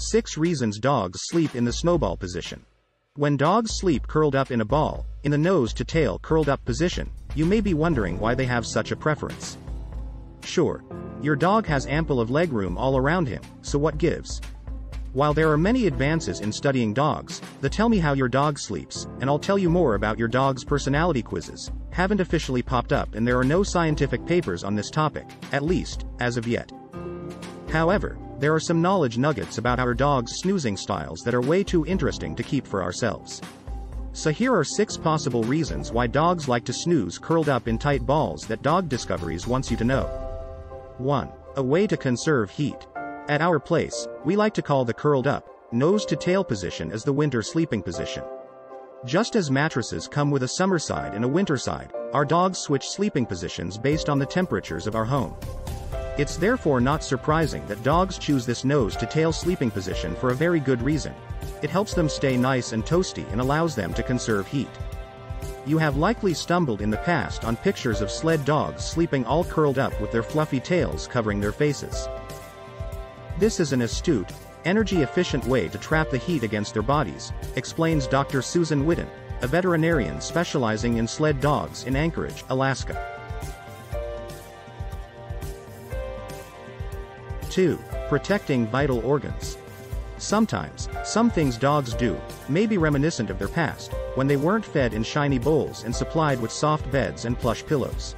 6 reasons dogs sleep in the snowball position. When dogs sleep curled up in a ball, in the nose to tail curled up position, you may be wondering why they have such a preference. Sure. Your dog has ample of legroom all around him, so what gives? While there are many advances in studying dogs, the Tell Me How Your Dog Sleeps, and I'll tell you more about your dog's personality quizzes, haven't officially popped up and there are no scientific papers on this topic, at least, as of yet. However, there are some knowledge nuggets about our dog's snoozing styles that are way too interesting to keep for ourselves. So here are 6 possible reasons why dogs like to snooze curled up in tight balls that Dog Discoveries wants you to know. 1. A way to conserve heat. At our place, we like to call the curled up, nose to tail position as the winter sleeping position. Just as mattresses come with a summer side and a winter side, our dogs switch sleeping positions based on the temperatures of our home. It's therefore not surprising that dogs choose this nose to tail sleeping position for a very good reason. It helps them stay nice and toasty and allows them to conserve heat. You have likely stumbled in the past on pictures of sled dogs sleeping all curled up with their fluffy tails covering their faces. This is an astute, energy-efficient way to trap the heat against their bodies, explains Dr. Susan Whiton, a veterinarian specializing in sled dogs in Anchorage, Alaska. 2. Protecting vital organs. Sometimes, some things dogs do, may be reminiscent of their past, when they weren't fed in shiny bowls and supplied with soft beds and plush pillows.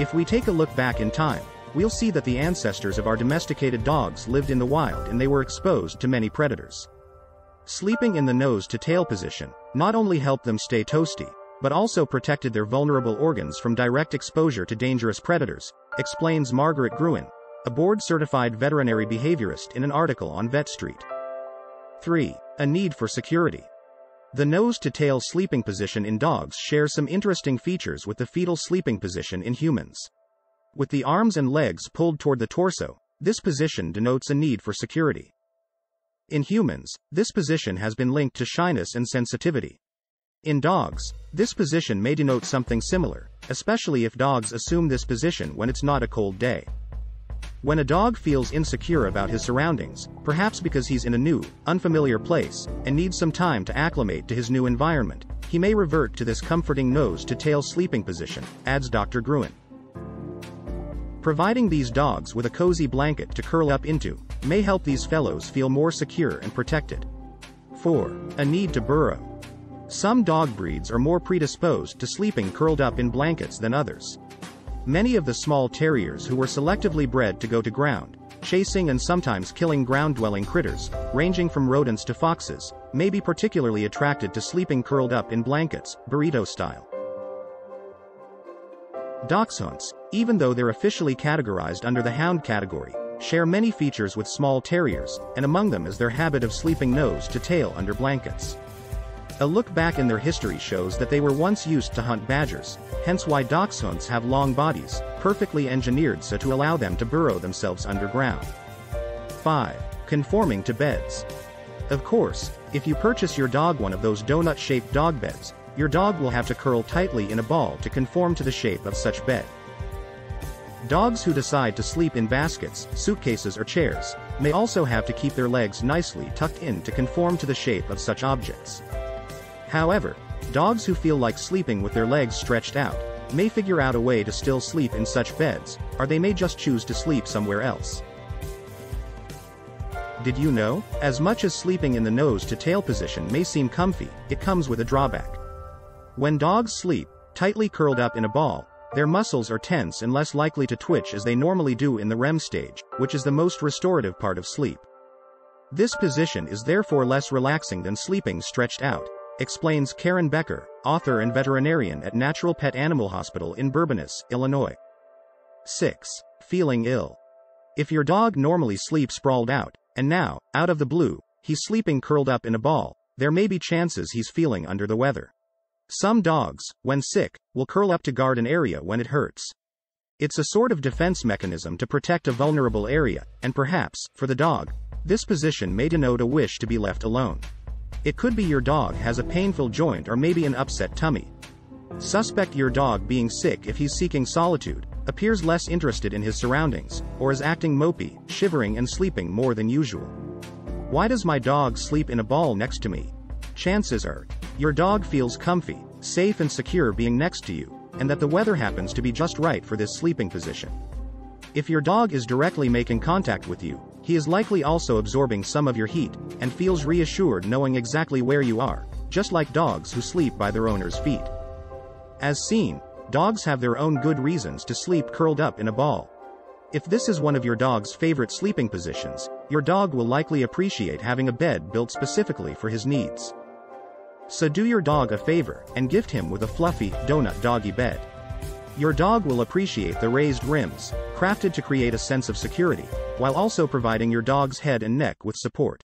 If we take a look back in time, we'll see that the ancestors of our domesticated dogs lived in the wild and they were exposed to many predators. Sleeping in the nose to tail position, not only helped them stay toasty, but also protected their vulnerable organs from direct exposure to dangerous predators, explains Margaret Gruen, a board-certified veterinary behaviorist in an article on Vetstreet. 3. A need for security. The nose-to-tail sleeping position in dogs shares some interesting features with the fetal sleeping position in humans. With the arms and legs pulled toward the torso, this position denotes a need for security. In humans, this position has been linked to shyness and sensitivity. In dogs, this position may denote something similar, especially if dogs assume this position when it's not a cold day. When a dog feels insecure about his surroundings, perhaps because he's in a new, unfamiliar place, and needs some time to acclimate to his new environment, he may revert to this comforting nose-to-tail sleeping position, adds Dr. Gruen. Providing these dogs with a cozy blanket to curl up into, may help these fellows feel more secure and protected. 4. A need to burrow. Some dog breeds are more predisposed to sleeping curled up in blankets than others. Many of the small terriers who were selectively bred to go to ground, chasing and sometimes killing ground-dwelling critters, ranging from rodents to foxes, may be particularly attracted to sleeping curled up in blankets, burrito style. Dachshunds, even though they're officially categorized under the hound category, share many features with small terriers, and among them is their habit of sleeping nose to tail under blankets. A look back in their history shows that they were once used to hunt badgers, hence why dachshunds have long bodies, perfectly engineered so to allow them to burrow themselves underground. 5. Conforming to beds. Of course, if you purchase your dog one of those donut-shaped dog beds, your dog will have to curl tightly in a ball to conform to the shape of such bed. Dogs who decide to sleep in baskets, suitcases or chairs, may also have to keep their legs nicely tucked in to conform to the shape of such objects. However, dogs who feel like sleeping with their legs stretched out, may figure out a way to still sleep in such beds, or they may just choose to sleep somewhere else. Did you know? As much as sleeping in the nose to tail position may seem comfy, it comes with a drawback. When dogs sleep, tightly curled up in a ball, their muscles are tense and less likely to twitch as they normally do in the REM stage, which is the most restorative part of sleep. This position is therefore less relaxing than sleeping stretched out, explains Karen Becker, author and veterinarian at Natural Pet Animal Hospital in Bourbonnais, Illinois. 6. Feeling ill. If your dog normally sleeps sprawled out, and now, out of the blue, he's sleeping curled up in a ball, there may be chances he's feeling under the weather. Some dogs, when sick, will curl up to guard an area when it hurts. It's a sort of defense mechanism to protect a vulnerable area, and perhaps, for the dog, this position may denote a wish to be left alone. It could be your dog has a painful joint or maybe an upset tummy. Suspect your dog being sick if he's seeking solitude, appears less interested in his surroundings, or is acting mopey, shivering and sleeping more than usual. Why does my dog sleep in a ball next to me? Chances are, your dog feels comfy, safe and secure being next to you, and that the weather happens to be just right for this sleeping position. If your dog is directly making contact with you, he is likely also absorbing some of your heat, and feels reassured knowing exactly where you are, just like dogs who sleep by their owner's feet. As seen, dogs have their own good reasons to sleep curled up in a ball. If this is one of your dog's favorite sleeping positions, your dog will likely appreciate having a bed built specifically for his needs. So do your dog a favor and gift him with a fluffy, donut doggy bed. Your dog will appreciate the raised rims, crafted to create a sense of security, while also providing your dog's head and neck with support.